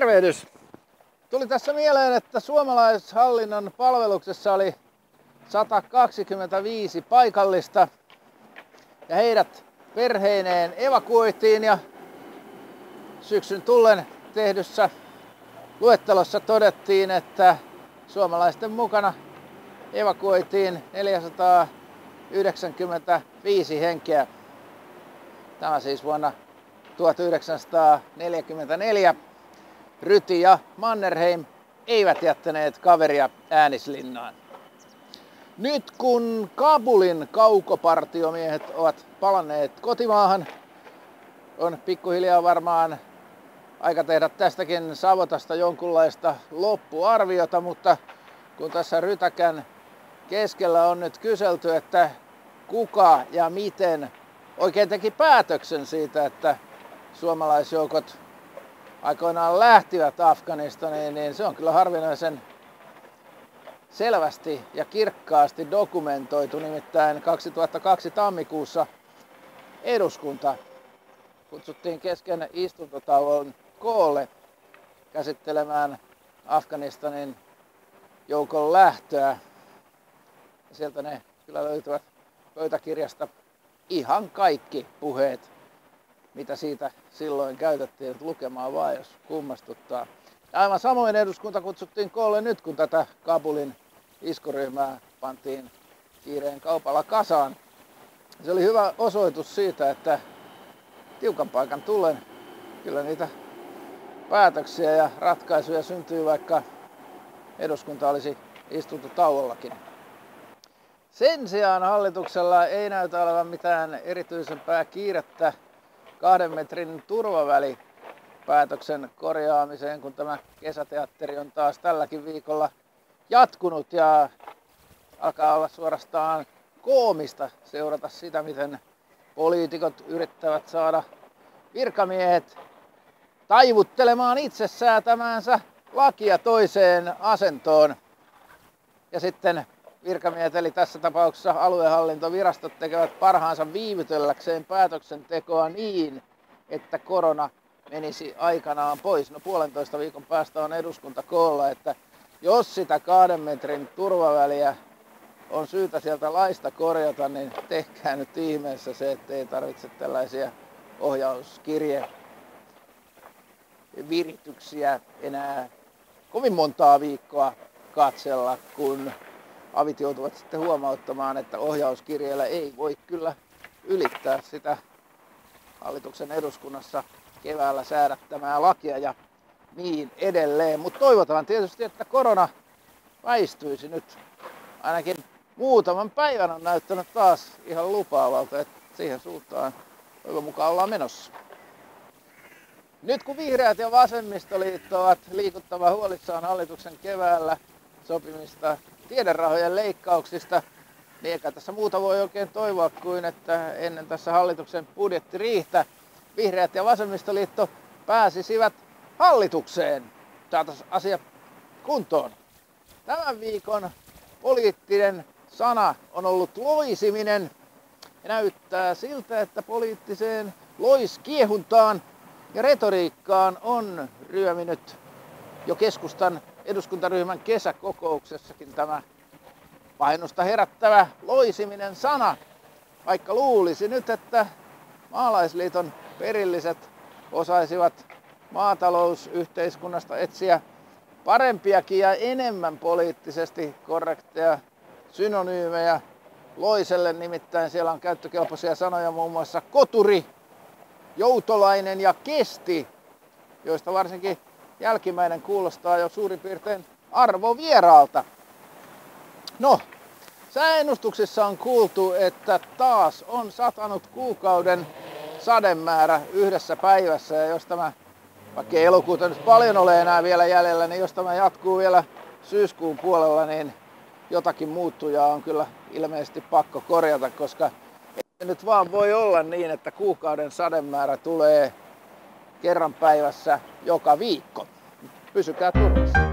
Tervehdys! Tuli tässä mieleen, että suomalaishallinnon palveluksessa oli 125 paikallista ja heidät perheineen evakuoitiin ja syksyn tullen tehdyssä luettelossa todettiin, että suomalaisten mukana evakuoitiin 495 henkeä. Tämä siis vuonna 1944. Ryti ja Mannerheim eivät jättäneet kaveria äänislinnaan. Nyt kun Kabulin kaukopartiomiehet ovat palanneet kotimaahan, on pikkuhiljaa varmaan aika tehdä tästäkin Savotasta jonkunlaista loppuarviota, mutta kun tässä Rytäkän keskellä on nyt kyselty, että kuka ja miten oikein teki päätöksen siitä, että suomalaisjoukot aikoinaan lähtivät Afganistaniin, niin se on kyllä harvinaisen selvästi ja kirkkaasti dokumentoitu. Nimittäin 2002 tammikuussa eduskunta kutsuttiin kesken istuntotauon koolle käsittelemään Afganistanin joukon lähtöä. Sieltä ne kyllä löytyvät pöytäkirjasta ihan kaikki puheet, mitä siitä silloin käytettiin, lukemaan vaan, jos kummastuttaa. Ja aivan samoin eduskunta kutsuttiin koolle nyt, kun tätä Kabulin iskoryhmää pantiin kiireen kaupalla kasaan. Se oli hyvä osoitus siitä, että tiukan paikan tullen kyllä niitä päätöksiä ja ratkaisuja syntyy, vaikka eduskunta olisi istuntotauollakin. Sen sijaan hallituksella ei näytä olevan mitään erityisempää kiirettä kahden metrin turvaväli päätöksen korjaamiseen, kun tämä kesäteatteri on taas tälläkin viikolla jatkunut ja alkaa olla suorastaan koomista seurata sitä, miten poliitikot yrittävät saada virkamiehet taivuttelemaan itse säätämäänsä lakia toiseen asentoon. Ja sitten virkamiehet, eli tässä tapauksessa aluehallintovirastot, tekevät parhaansa viivytelläkseen päätöksentekoa niin, että korona menisi aikanaan pois. No puolentoista viikon päästä on eduskunta koolla, että jos sitä kahden metrin turvaväliä on syytä sieltä laista korjata, niin tehkää nyt ihmeessä se, ettei tarvitse tällaisia ohjauskirje virityksiä enää kovin montaa viikkoa katsella, kun avit joutuvat sitten huomauttamaan, että ohjauskirjeellä ei voi kyllä ylittää sitä hallituksen eduskunnassa keväällä säädättämää lakia ja niin edelleen. Mutta toivotaan tietysti, että korona väistyisi nyt. Ainakin muutaman päivän on näyttänyt taas ihan lupaavalta, että siihen suuntaan toivon mukaan ollaan menossa. Nyt kun vihreät ja vasemmistoliitto ovat liikuttava huolissaan hallituksen keväällä sopimista tiederahojen leikkauksista, niin eikä tässä muuta voi oikein toivoa kuin, että ennen tässä hallituksen budjettiriihtä vihreät ja vasemmistoliitto pääsisivät hallitukseen. Saataisiin asia kuntoon. Tämän viikon poliittinen sana on ollut loisiminen. Ja näyttää siltä, että poliittiseen loiskiehuntaan ja retoriikkaan on ryöminyt jo keskustan eduskuntaryhmän kesäkokouksessakin tämä painosta herättävä loisiminen sana. Vaikka luulisi nyt, että maalaisliiton perilliset osaisivat maatalousyhteiskunnasta etsiä parempiakin ja enemmän poliittisesti korrekteja synonyymejä loiselle. Nimittäin siellä on käyttökelpoisia sanoja muun muassa koturi, joutolainen ja kesti, joista varsinkin jälkimmäinen kuulostaa jo suurin piirtein arvovieraalta. No, sääennustuksissa on kuultu, että taas on satanut kuukauden sademäärä yhdessä päivässä ja jos tämä, vaikka elokuuta nyt paljon ole enää vielä jäljellä, niin jos tämä jatkuu vielä syyskuun puolella, niin jotakin muuttujaa on kyllä ilmeisesti pakko korjata, koska ei nyt vaan voi olla niin, että kuukauden sademäärä tulee kerran päivässä joka viikko. Pysykää turvassa.